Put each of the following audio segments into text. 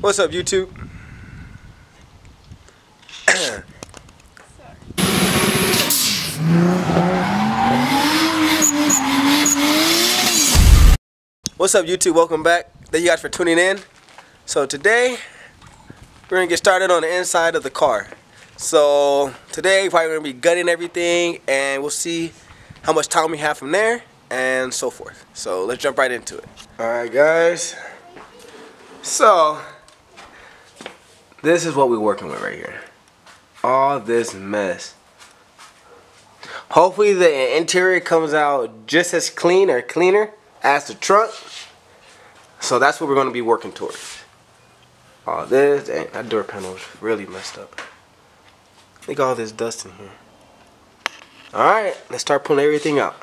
What's up, YouTube? What's up, YouTube? Welcome back. Thank you guys for tuning in. So today, we're gonna get started on the inside of the car. So today, we're probably gonna be gutting everything, and we'll see how much time we have from there, and so forth. So let's jump right into it. All right, guys. So this is what we're working with right here. All this mess. Hopefully the interior comes out just as clean or cleaner as the trunk. So that's what we're going to be working towards. All this, and that door panel is really messed up. Look at all this dust in here. Alright, let's start pulling everything out.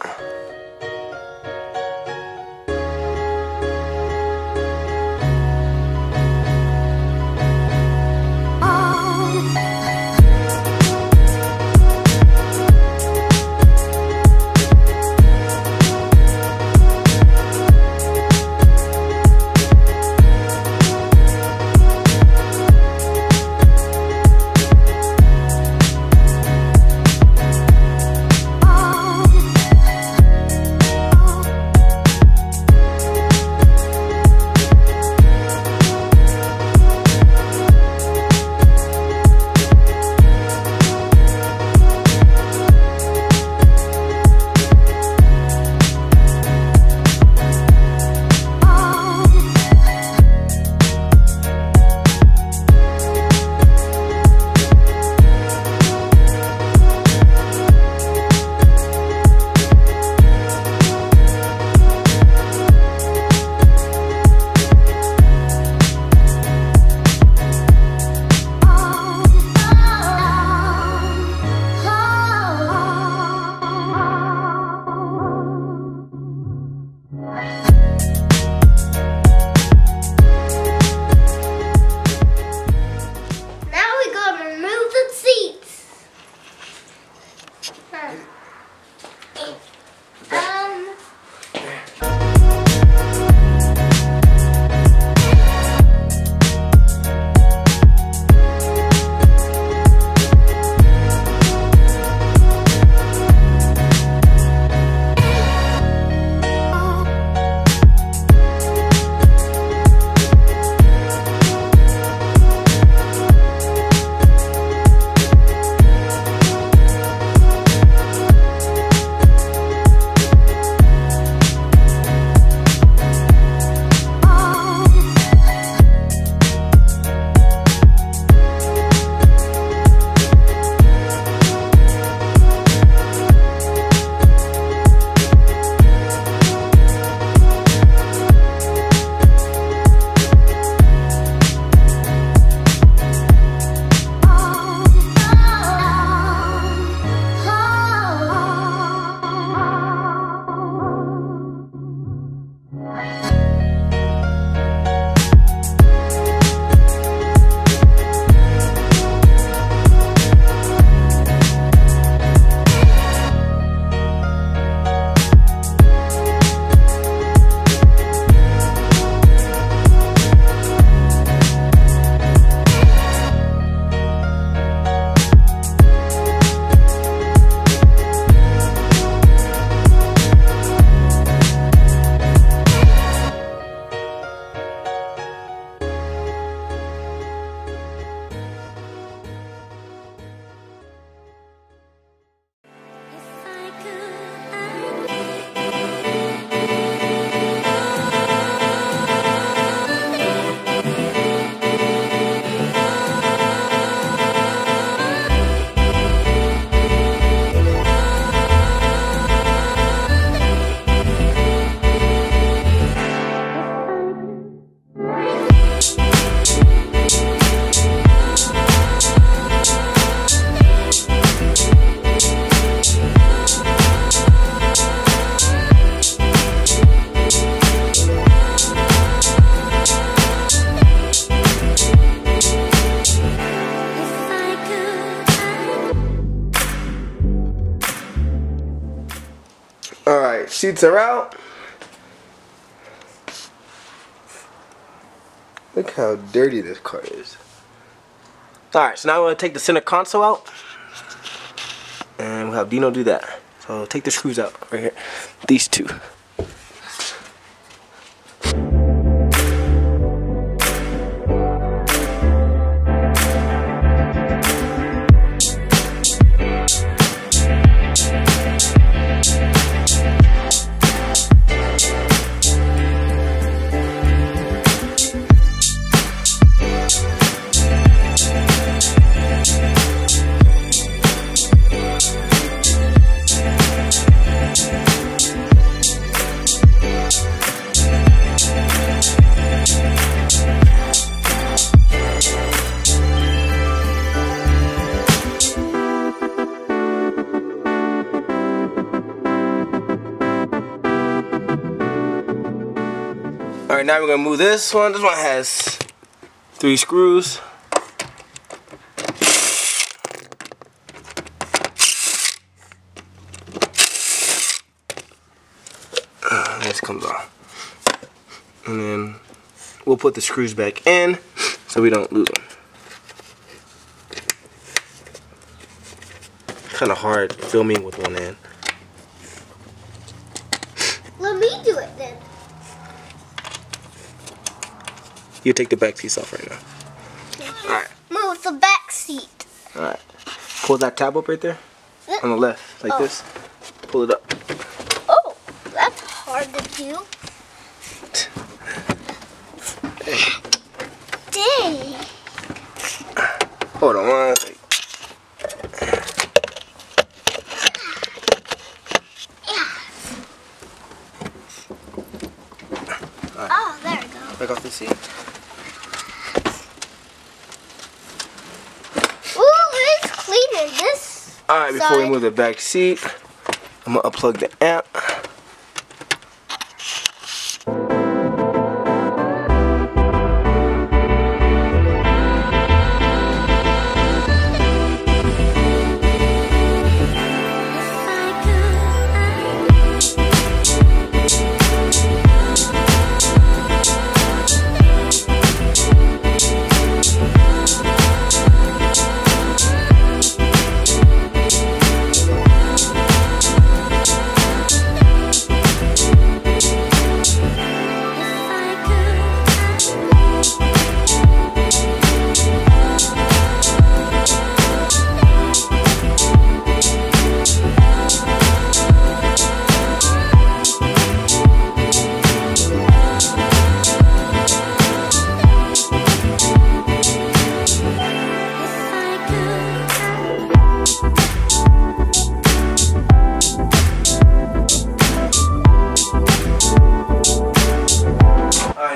くだ。Sheets are out. Look how dirty this car is. Alright, so now I'm going to take the center console out. And we'll have Dino do that. So take the screws out right here. These two. Alright, now we're gonna move this one. This one has three screws. Uh, this comes off. And then we'll put the screws back in so we don't lose them. Kind of hard filming with one hand. Let me do it then. You take the back piece off right now. Alright. Move the back seat. Alright. Pull that tab up right there. On the left. Like Oh. this. Pull it up. Oh, that's hard to do. Dang. Hold on one second. Oh, there we go. Back off the seat. Ooh, it's cleaner. This. Alright, before we move the back seat, I'm gonna unplug the amp.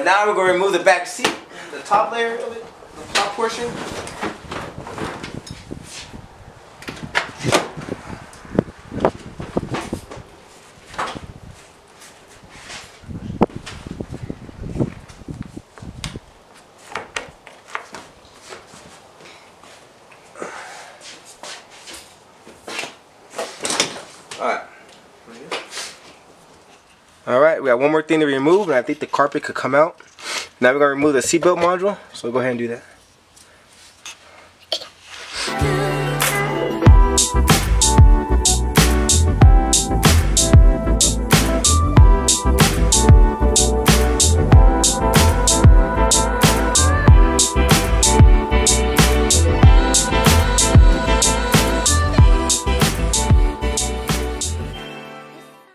Now we're gonna remove the back seat, the top layer of it, the top portion. Alright. Alright, got one more thing to remove, and I think the carpet could come out. Now we're going to remove the seatbelt module, so go ahead and do that.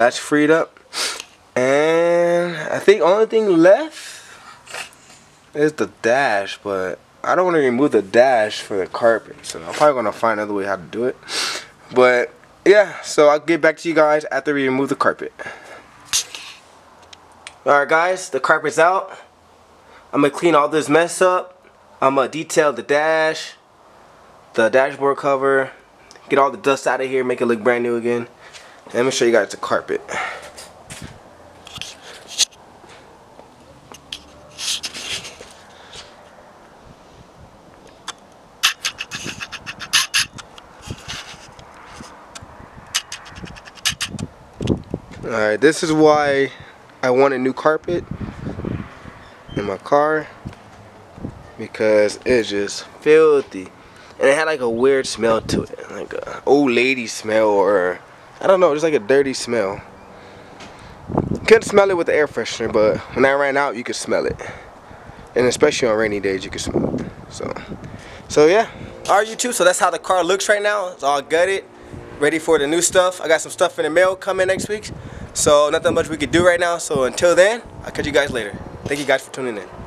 That's freed up. And I think only thing left is the dash, but I don't want to remove the dash for the carpet. So I'm probably going to find another way how to do it. But yeah, so I'll get back to you guys after we remove the carpet. Alright guys, the carpet's out. I'm going to clean all this mess up. I'm going to detail the dash, the dashboard cover, get all the dust out of here, make it look brand new again. And let me show you guys the carpet. Alright, this is why I want a new carpet in my car. because it's just filthy. And it had like a weird smell to it, like a old lady smell or I don't know, just like a dirty smell. Couldn't smell it with the air freshener, but when I ran out, you could smell it. And especially on rainy days, you could smell it. So, so yeah. Alright, YouTube. So that's how the car looks right now. It's all gutted, ready for the new stuff. I got some stuff in the mail coming next week. So nothing much we could do right now. So until then, I'll catch you guys later. Thank you guys for tuning in.